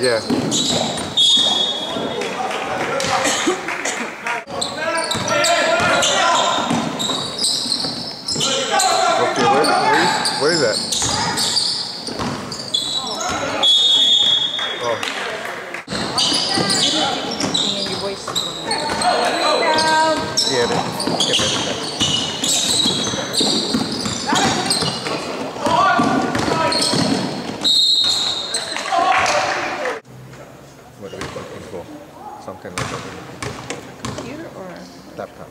Yeah. something like that. Computer or? Laptop.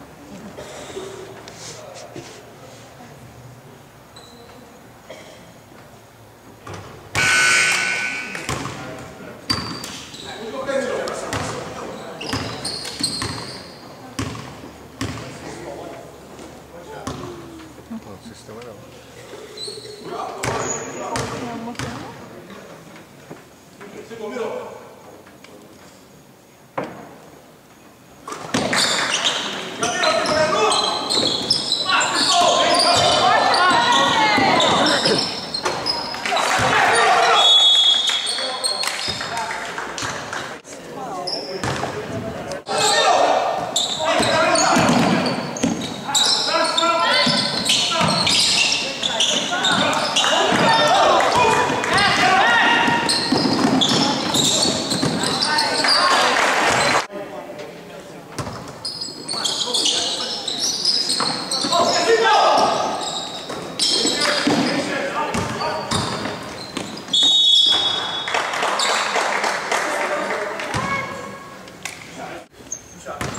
shot.